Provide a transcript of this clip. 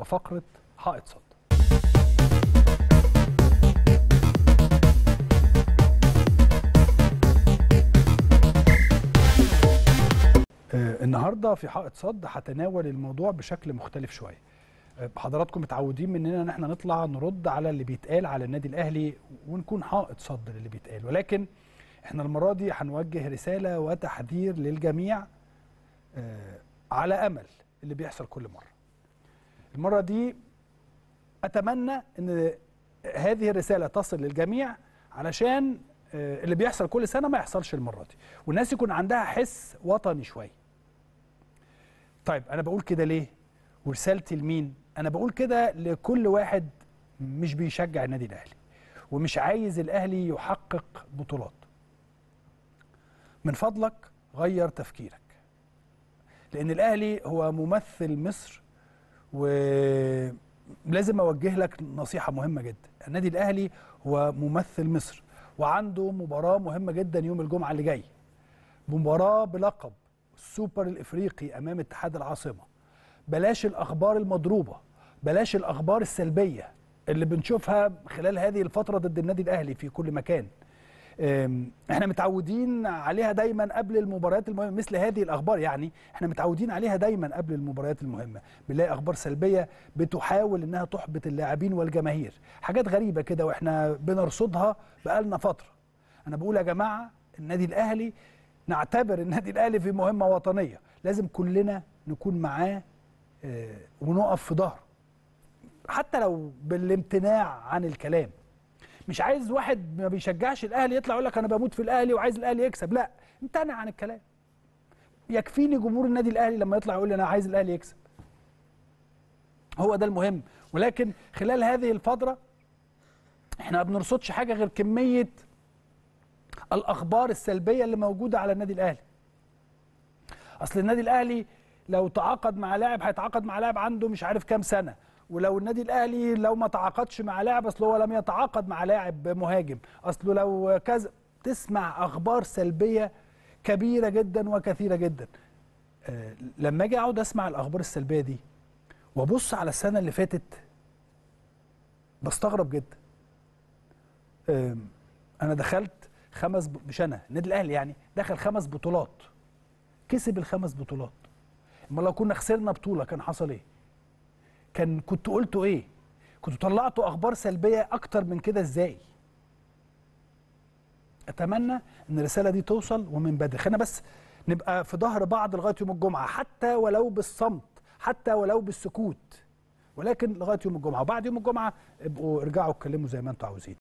وفقرة حائط صد آه، النهارده في حائط صد هتناول الموضوع بشكل مختلف شوية. آه، حضراتكم متعودين مننا إن إحنا نطلع نرد على اللي بيتقال على النادي الأهلي ونكون حائط صد للي بيتقال. ولكن إحنا المرة دي هنوجه رسالة وتحذير للجميع آه، على أمل اللي بيحصل كل مرة. المرة دي أتمنى إن هذه الرسالة تصل للجميع علشان آه، اللي بيحصل كل سنة ما يحصلش المرة دي. والناس يكون عندها حس وطني شوية. طيب أنا بقول كده ليه؟ ورسالتي لمين؟ أنا بقول كده لكل واحد مش بيشجع النادي الأهلي ومش عايز الأهلي يحقق بطولات. من فضلك غير تفكيرك لأن الأهلي هو ممثل مصر ولازم أوجه لك نصيحة مهمة جدا. النادي الأهلي هو ممثل مصر وعنده مباراة مهمة جدا يوم الجمعة اللي جاي. مباراة بلقب السوبر الإفريقي أمام اتحاد العاصمة. بلاش الأخبار المضروبة بلاش الأخبار السلبية اللي بنشوفها خلال هذه الفترة ضد النادي الأهلي في كل مكان. إحنا متعودين عليها دايما قبل المباريات المهمة مثل هذه الأخبار يعني إحنا متعودين عليها دايما قبل المباريات المهمة. بنلاقي أخبار سلبية بتحاول إنها تحبط اللاعبين والجماهير. حاجات غريبة كده وإحنا بنرصدها بقالنا فترة. أنا بقول يا جماعة النادي الأهلي نعتبر النادي الأهلي في مهمة وطنية. لازم كلنا نكون معاه آه، ونقف في ظهره. حتى لو بالامتناع عن الكلام. مش عايز واحد ما بيشجعش الأهلي يطلع يقول لك أنا بموت في الأهلي وعايز الأهلي يكسب. لا امتنع عن الكلام. يكفيني جمهور النادي الأهلي لما يطلع يقول لي أنا عايز الأهلي يكسب. هو ده المهم. ولكن خلال هذه الفترة إحنا ما بنرصدش حاجة غير كمية الأخبار السلبية اللي موجودة على النادي الأهلي. أصل النادي الأهلي لو تعاقد مع لاعب هيتعاقد مع لاعب عنده مش عارف كام سنة. ولو النادي الأهلي لو ما تعاقدش مع لاعب أصل هو لم يتعاقد مع لاعب مهاجم. اصله لو كذا تسمع أخبار سلبية كبيرة جدا وكثيرة جدا. آه، لما أجي أقعد أسمع الأخبار السلبية دي وأبص على السنة اللي فاتت بستغرب جدا. آم، أنا دخلت خمس ب... مش أنا النادي الأهلي يعني دخل خمس بطولات. كسب الخمس بطولات. أما لو كنا خسرنا بطولة كان حصل إيه؟ كان كنت قلتوا إيه؟ كنتوا طلعتوا أخبار سلبية أكتر من كده إزاي؟ أتمنى إن الرسالة دي توصل ومن بدري. خلينا بس نبقى في ظهر بعض لغاية يوم الجمعة حتى ولو بالصمت حتى ولو بالسكوت ولكن لغاية يوم الجمعة. وبعد يوم الجمعة ابقوا ارجعوا اتكلموا زي ما أنتوا عاوزين.